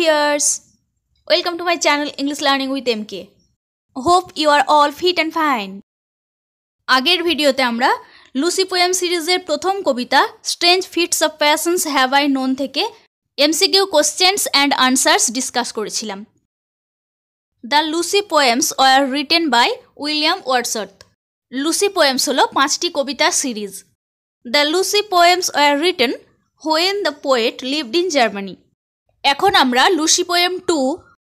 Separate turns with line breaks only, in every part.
viewers, to my channel English learning with M K hope you are all fit and fine আগের ভিডিওতে আমরা Lucy poem সিরিজের প্রথম কবিতা strange fits of passions have I known থেকে MCQ questions and answers discuss করেছিলাম। The Lucy poems were written by William Wordsworth Lucy poems হলো পাঁচটি কবিতা series. The Lucy poems were written when the poet lived in Germany এখন আমরা Lucy poem two,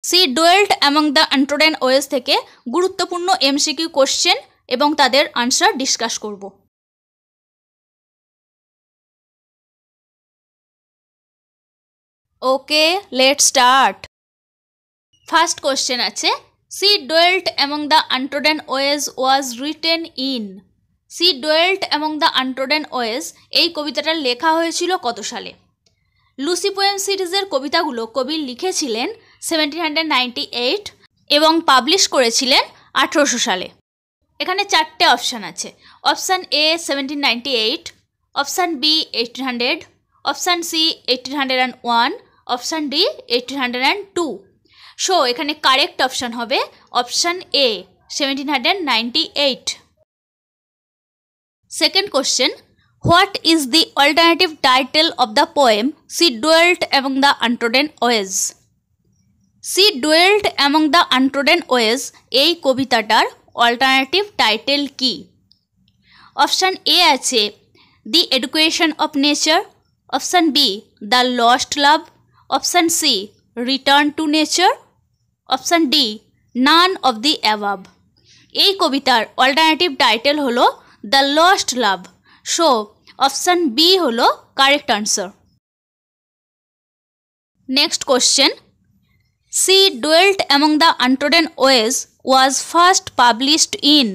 she dwelt among the untrodden ways থেকে গুরুত্বপূর্ণ MCQ question এবং তাদের answer discuss করব। Okay let start. First question আছে, she dwelt among the untrodden ways was written in. She dwelt among the untrodden ways এই কবিতাটা লেখা হয়েছিল কত সালে? লুসি পোয়েম সিরিজের কবিতাগুলো কবি লিখেছিলেন সেভেন্টিন হান্ড্রেড নাইনটি এইট এবং পাবলিশ করেছিলেন আঠেরোশো সালে। এখানে চারটে অপশান আছে। Option A seventeen ninety eight, option B eighteen hundred, option C eighteen hundred and one, option D eighteen hundred and two. So, এখানে কারেক্ট অপশান হবে option A, seventeen hundred ninety eight. Second question what is the alternative title of the poem she dwelt among the untrodden ways? She dwelt among the untrodden ways, এই কবিতাটার alternative title কি? Option A আছে, the education of nature. Option B, the lost love. Option C, return to nature. Option D, none of the above. এই কবিতার alternative title হলো the lost love. So option B হলো correct answer next question she dwelt among the untrodden ways was first published in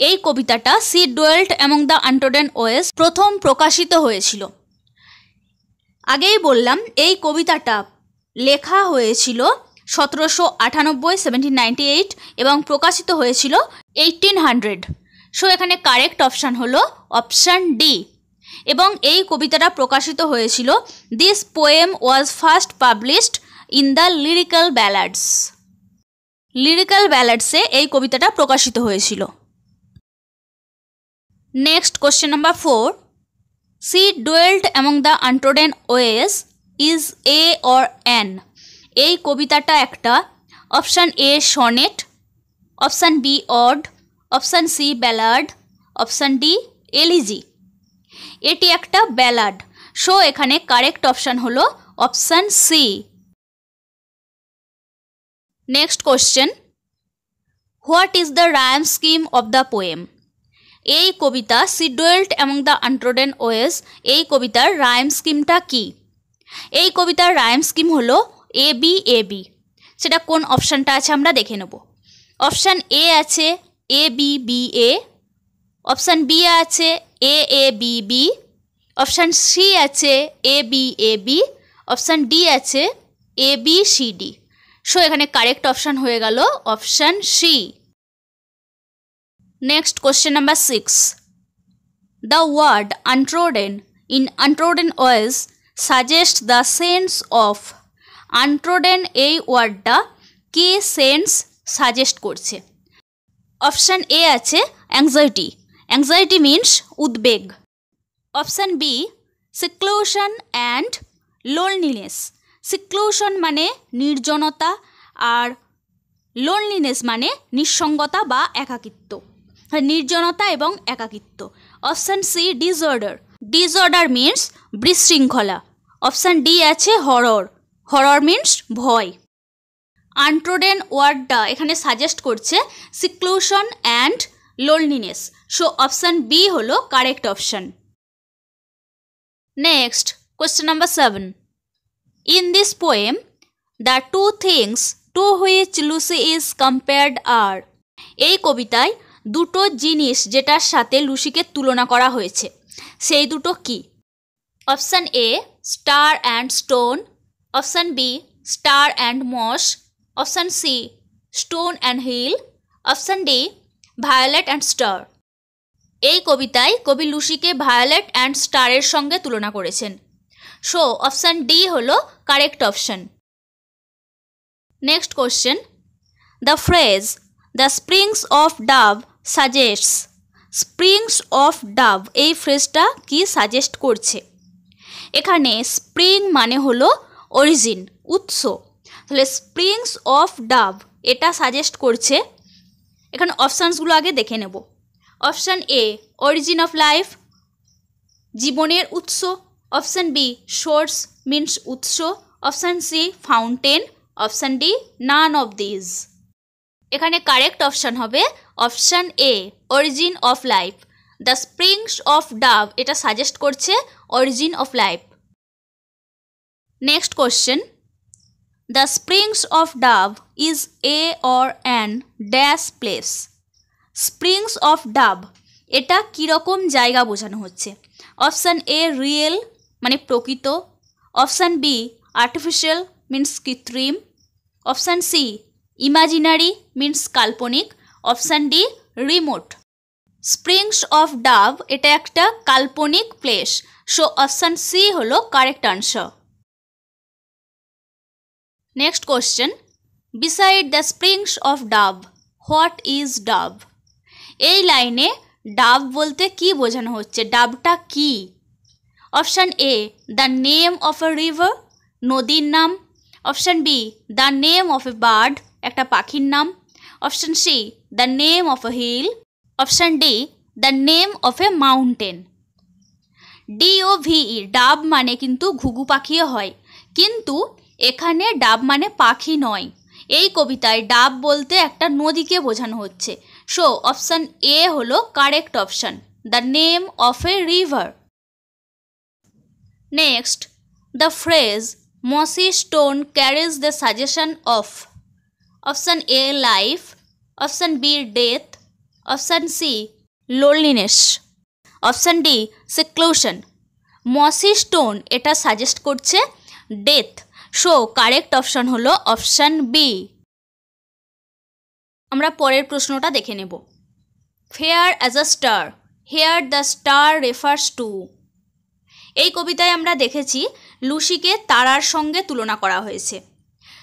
এই কবিতাটা she dwelt among the untrodden ways প্রথম প্রকাশিত হয়েছিল। আগেই বললাম, এই কবিতাটা লেখা হয়েছিল সতেরোশো আটানব্বই সেভেন্টিন নাইনটি এইট এবং প্রকাশিত হয়েছিল এইটিন হান্ড্রেড সো এখানে কারেক্ট অপশান হলো অপশান ডি এবং এই কবিতাটা প্রকাশিত হয়েছিল this poem was first published in the lyrical ballads lyrical ব্যালাডসে এই কবিতাটা প্রকাশিত হয়েছিল। Next question number four she dwelt among the untrodden ways is a or an এই কবিতাটা একটা option A sonnet option B ode option C ballad option D elegy এটি একটা ballad so, এখানে কারেক্ট অপশান হলো option C. Next question. What is the rhyme scheme of the poem? এই কবিতা she dwelt among the untrodden ways, এই কবিতার রায়াম স্কিমটা কি? এই কবিতার রায়াম স্কিম হলো এ বি এ বি। সেটা কোন অপশানটা আছে আমরা দেখে নেব। অপশান এ আছে A B B A option B আছে A A B B option C আছে A B A B option D আছে A B C D so এখানে কারেক্ট অপশান হয়ে গেল option C next question number six the word untrodden in untrodden ways suggest the sense of untrodden এই ওয়ার্ডটা কে sense suggest করছে? Option A আছে anxiety anxiety means উদ্বেগ। Option B seclusion and loneliness seclusion মানে নির্জনতা আর লোনলিনেস মানে নিঃসঙ্গতা বা একাকিত্ব। নির্জনতা এবং একাকিত্ব। Option C disorder disorder means বিশৃঙ্খলা। অপশান ডি আছে হরর হরর মিনস ভয়। আন্ট্রোডেন ওয়ার্ডটা এখানে সাজেস্ট করছে seclusion and loneliness so option B হলো correct option next question number seven in this poem the two things to which Lucy is compared আর এই কবিতায় দুটো জিনিস যেটার সাথে লুসিকে তুলনা করা হয়েছে, সেই দুটো কি? Option A star and stone option B star and moss option C stone and hill option D violet and star এই কবিতায় কবি লুসিকে ভায়োলেট অ্যান্ড স্টারের সঙ্গে তুলনা করেছেন। সো অপশান ডি হলো correct option next question the phrase the springs of Dove suggests springs of Dove এই ফ্রেজটা কি সাজেস্ট করছে? এখানে স্প্রিং মানে হলো অরিজিন উৎস। তাহলে স্প্রিংস অফ ডাভ এটা সাজেস্ট করছে। এখানে অপশানসগুলো আগে দেখে নেব। Option A origin of life জীবনের উৎস। অপশান বি সোর্স মিনস উৎস। Option C fountain option D none of these এখানে কারেক্ট অপশান হবে। Option A origin of life the springs of Dove এটা সাজেস্ট করছে origin of life next question the springs of Dove is a or an dash place springs of Dove এটা কীরকম জায়গা বোঝানো হচ্ছে? Option A real মানে প্রকৃত। Option B artificial means কৃত্রিম। অপশান সি ইমাজিনারি মিন্স কাল্পনিক। Option D remote springs of Dove এটা একটা কাল্পনিক প্লেস সো অপশান সি হলো correct answer next question beside the springs of Dove what is Dove এই লাইনে ডাব বলতে কি বোঝানো হচ্ছে? ডাবটা কি? Option A the name of a river নদীর নাম। Option B the name of a bird একটা পাখির নাম। Option C the name of a hill option D the name of a mountain D O V E Dove মানে কিন্তু ঘুঘু পাখিও হয়। কিন্তু এখানে ডাব মানে পাখি নয়। এই কবিতায় ডাব বলতে একটা নদীকে বোঝানো হচ্ছে। সো, অপশান এ হলো correct option. The name of a river. Next, the phrase, mossy stone carries the suggestion of. Option A, life. Option B, death. Option C, loneliness. Option D, seclusion. Mossy stone এটা suggest করছে death. So correct option হলো option B আমরা পরের প্রশ্নটা দেখে নেব। Fair as a star here the star refers to এই কবিতায় আমরা দেখেছি লুসিকে তারার সঙ্গে তুলনা করা হয়েছে।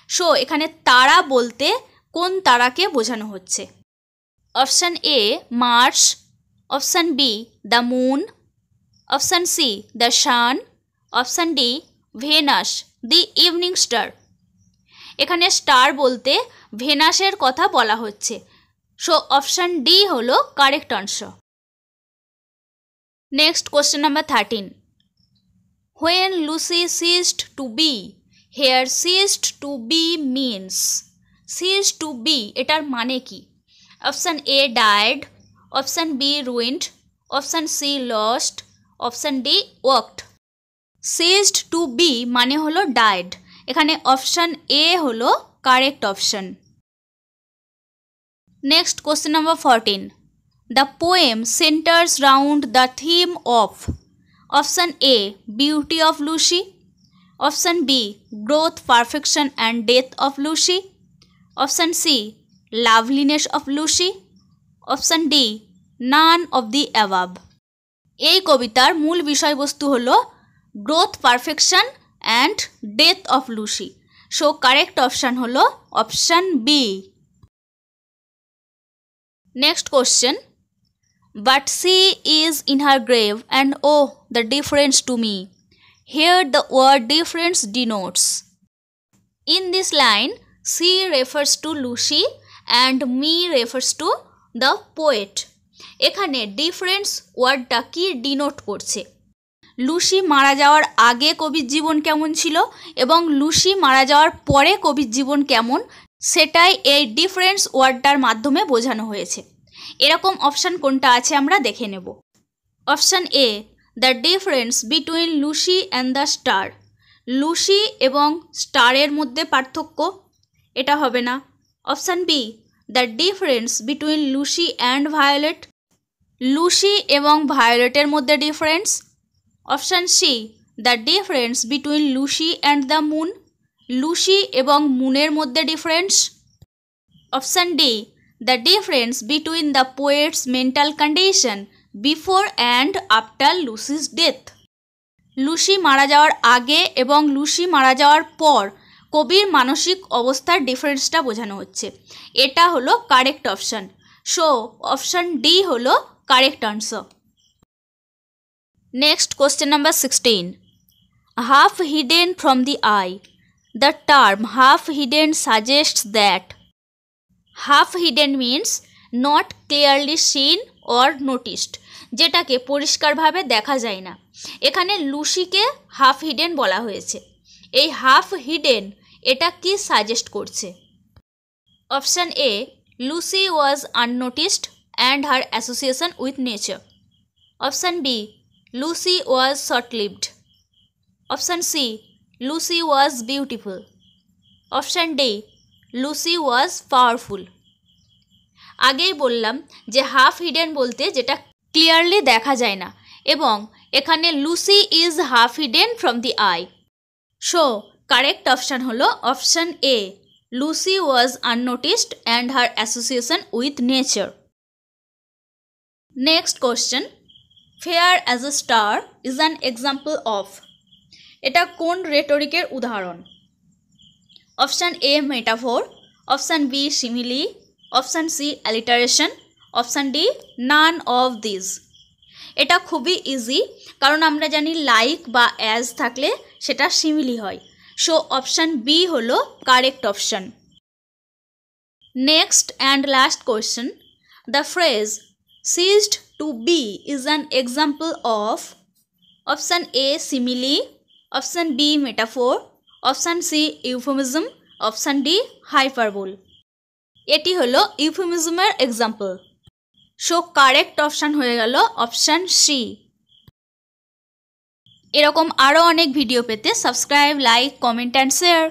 সো এখানে তারা বলতে কোন তারাকে বোঝানো হচ্ছে। Option A Mars option B the moon option C the sun option D Venus the evening star. এখানে স্টার বলতে ভেনাসের কথা বলা হচ্ছে। সো অপশান ডি হলো correct answer. Next question number thirteen. When Lucy ceased to be, here ceased to be means. Ceased to be, এটার মানে কি? Option A died, option B ruined, option C lost, option D worked ceased to be মানে হলো died এখানে option A হলো correct option next question number fourteen the poem centres round the theme of option A beauty of Lucy option B growth perfection and death of Lucy option C loveliness of Lucy option D none of the above এই কবিতার মূল বিষয়বস্তু হলো growth perfection and death of Lucy so correct option হলো option B next question but she is in her grave and oh the difference to me here the word difference denotes in this line she refers to Lucy and me refers to the poet এখানে difference ওয়ার্ডটা কি denote করছে? Lucy মারা যাওয়ার আগে কবির জীবন কেমন ছিল এবং লুসি মারা যাওয়ার পরে কবির জীবন কেমন, সেটাই এই ডিফারেন্স ওয়ার্ডটার মাধ্যমে বোঝানো হয়েছে। এরকম অপশান কোনটা আছে আমরা দেখে নেব। Option A, the difference between Lucy and the star. Lucy এবং স্টারের মধ্যে পার্থক্য, এটা হবে না। Option B, the difference between Lucy and violet. Lucy এবং ভায়োলেটের মধ্যে difference option C the difference between Lucy and the moon Lucy এবং মুনের মধ্যে difference option D the difference between the poet's mental condition before and after Lucy's death Lucy মারা যাওয়ার আগে এবং লুসি মারা যাওয়ার পর কবির মানসিক অবস্থার ডিফারেন্সটা বোঝানো হচ্ছে। এটা হলো correct option so option D হলো correct answer next question number sixteen half hidden from the eye the term half hidden suggests that half hidden means not clearly seen or noticed যেটাকে পরিষ্কারভাবে দেখা যায় না। এখানে লুসিকে হাফ হিডেন বলা হয়েছে। এই হাফ হিডেন এটা কি সাজেস্ট করছে? Option A Lucy was unnoticed and her association with nature option B Lucy was short lived option C Lucy was beautiful option D Lucy was powerful আগেই বললাম যে half hidden বলতে যেটা clearly দেখা যায় না, এবং এখানে Lucy is half hidden from the eye so correct option হলো option A Lucy was unnoticed and her association with nature next question fair as a star is an example of এটা কোন রেটরিকের উদাহরণ? Option A metaphor option B simile option C alliteration option D none of this এটা খুবই easy কারণ আমরা জানি like বা অ্যাজ থাকলে সেটা সিমিলি হয়। সো অপশান বি হলো correct option next and last question the phrase ceased to be is an example of option A simile option B metaphor option C euphemism option D hyperbole এটি হলো ইউফোমিজমের example so correct option হয়ে গেল option C এরকম আরও অনেক video পেতে subscribe like comment and share